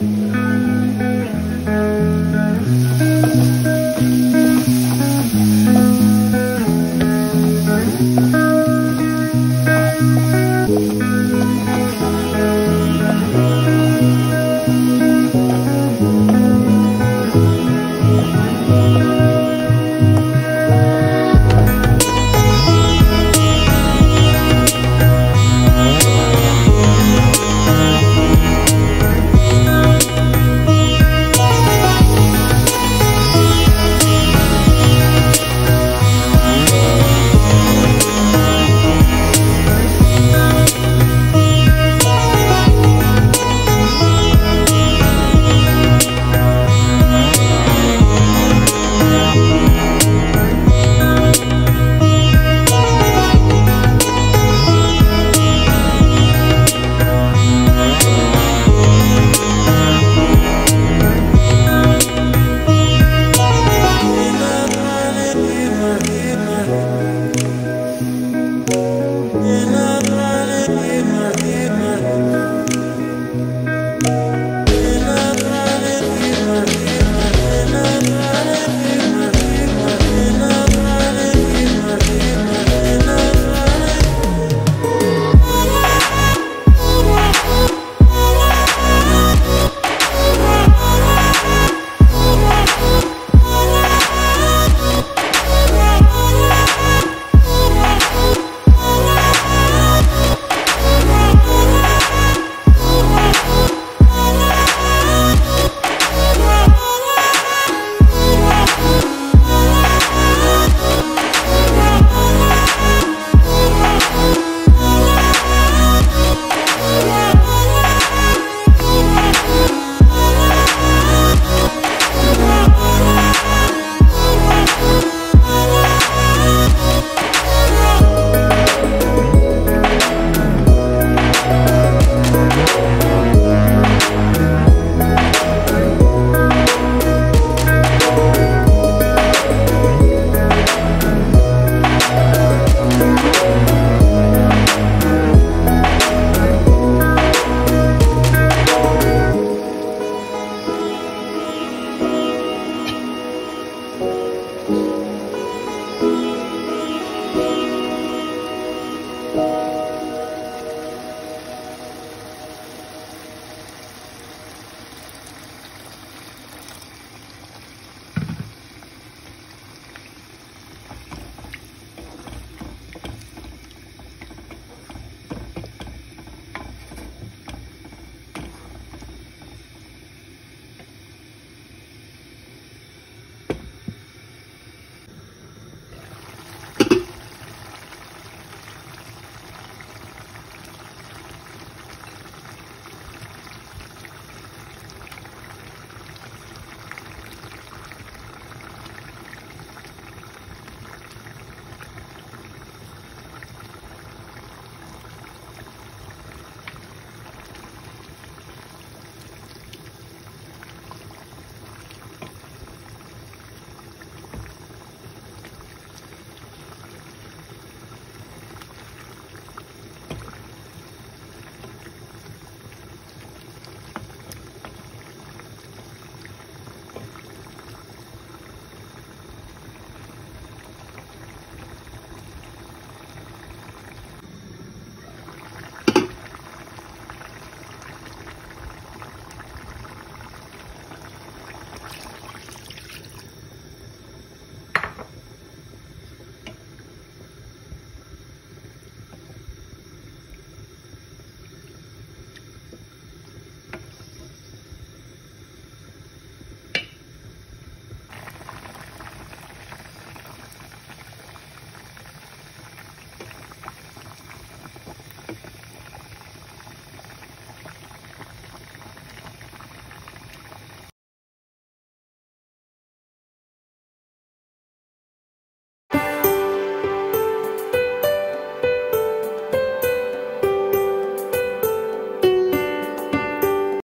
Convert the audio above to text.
Música